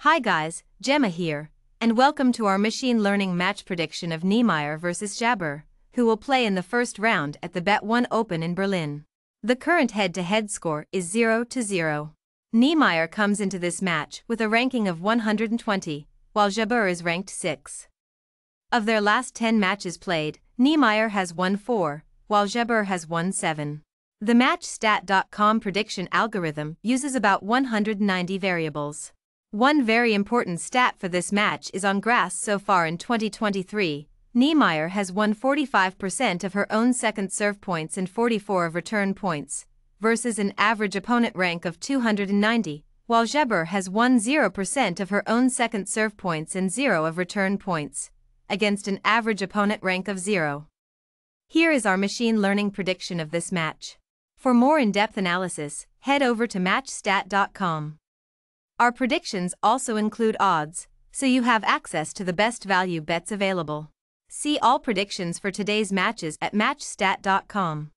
Hi guys, Gemma here, and welcome to our machine learning match prediction of Niemeier versus Jabeur, who will play in the first round at the bett1 Open in Berlin. The current head-to-head score is 0 to 0. Niemeier comes into this match with a ranking of 120, while Jabeur is ranked 6. Of their last 10 matches played, Niemeier has won 4, while Jabeur has won 7. The MatchStat.com prediction algorithm uses about 190 variables. One very important stat for this match is on grass so far in 2023. Niemeier has won 45% of her own second serve points and 44 of return points, versus an average opponent rank of 290, while Jabeur has won 0% of her own second serve points and 0 of return points, against an average opponent rank of 0. Here is our machine learning prediction of this match. For more in-depth analysis, head over to matchstat.com. Our predictions also include odds, so you have access to the best value bets available. See all predictions for today's matches at matchstat.com.